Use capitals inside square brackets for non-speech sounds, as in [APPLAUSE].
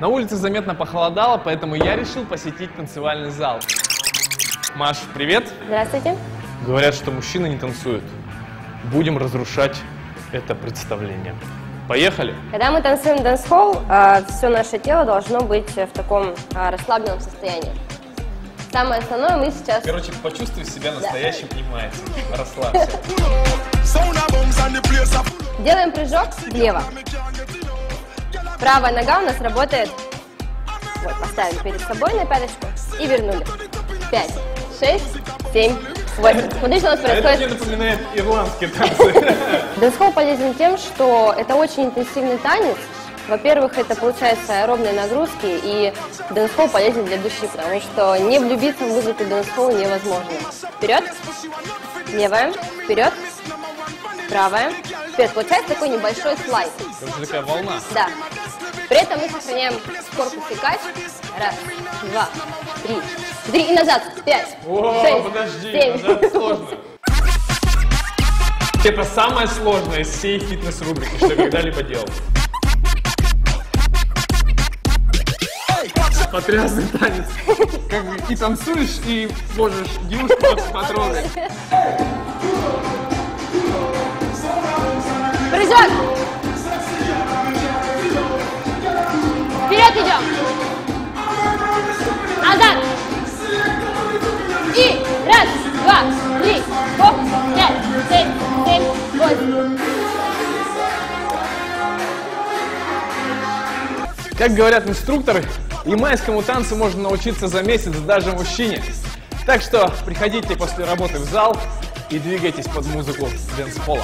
На улице заметно похолодало, поэтому я решил посетить танцевальный зал. Маш, привет. Здравствуйте. Говорят, что мужчины не танцуют. Будем разрушать это представление. Поехали? Когда мы танцуем дэнс-холл, все наше тело должно быть в таком а, расслабленном состоянии. Самое основное мы сейчас... Короче, почувствуй себя настоящим ямайцем. Расслабься. Делаем прыжок влево. Правая нога у нас работает. Вот, поставили перед собой на пяточку и вернули. Пять, шесть, семь, восемь. Смотри, что у нас А это мне происходит. напоминает ирландские танцы. [LAUGHS] Дэнс-холл полезен тем, что это очень интенсивный танец. Во-первых, это получается аэробные нагрузки, и дэнс-холл полезен для души, потому что не влюбиться в музыку дэнс-холл невозможно. Вперед, левая, вперед, правая, вперед. Получается такой небольшой слайд. Короче, такая волна. Да. При этом мы сохраняем корпус и кач. Раз, два, три, четыре и назад. Пять, О, шесть, подожди, семь. назад сложно. Это самое сложное из всей фитнес-рубрики, что я когда-либо делал. Потрясный танец. Как бы и танцуешь, и можешь девушку потрогать. Прыжок. Три, четыре, пять, шесть, семь, восемь. Как говорят инструкторы, ямайскому танцу можно научиться за месяц даже мужчине. Так что приходите после работы в зал и двигайтесь под музыку дэнс-пола.